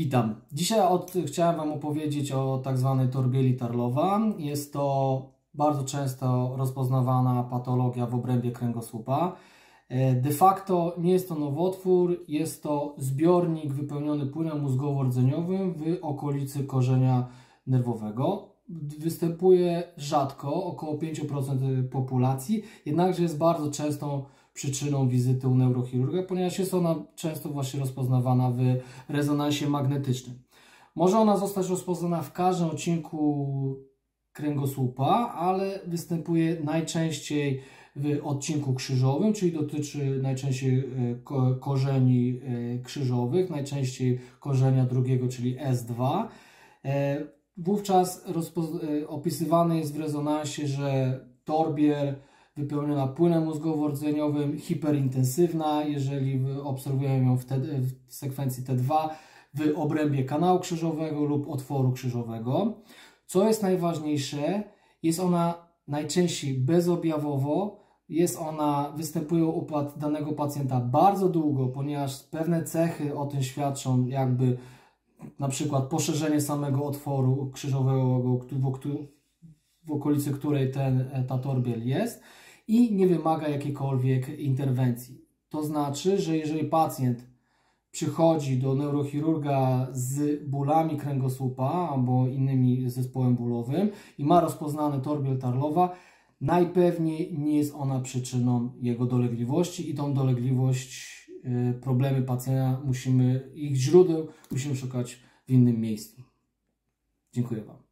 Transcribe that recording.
Witam. Dzisiaj od, chciałem Wam opowiedzieć o tak zwanej torbieli Tarlowa. Jest to bardzo często rozpoznawana patologia w obrębie kręgosłupa. E, de facto nie jest to nowotwór, jest to zbiornik wypełniony płynem mózgowo-rdzeniowym w okolicy korzenia nerwowego. Występuje rzadko, około 5% populacji, jednakże jest bardzo częstą przyczyną wizyty u neurochirurga, ponieważ jest ona często właśnie rozpoznawana w rezonansie magnetycznym. Może ona zostać rozpoznana w każdym odcinku kręgosłupa, ale występuje najczęściej w odcinku krzyżowym, czyli dotyczy najczęściej e, korzeni e, krzyżowych, najczęściej korzenia drugiego, czyli S2. E, wówczas opisywany jest w rezonansie, że torbiel wypełniona płynem mózgowo-rdzeniowym, hiperintensywna, jeżeli obserwujemy ją w, te, w sekwencji T2 w obrębie kanału krzyżowego lub otworu krzyżowego. Co jest najważniejsze, jest ona najczęściej bezobjawowo, jest ona, występuje u danego pacjenta bardzo długo, ponieważ pewne cechy o tym świadczą, jakby na przykład poszerzenie samego otworu krzyżowego, w, okolicy której ten, ta torbiel jest i nie wymaga jakiejkolwiek interwencji. To znaczy, że jeżeli pacjent przychodzi do neurochirurga z bólami kręgosłupa albo innymi zespołem bólowym i ma rozpoznany torbiel tarlowa, najpewniej nie jest ona przyczyną jego dolegliwości i tą dolegliwość, y, problemy pacjenta musimy, ich źródeł musimy szukać w innym miejscu. Dziękuję Wam.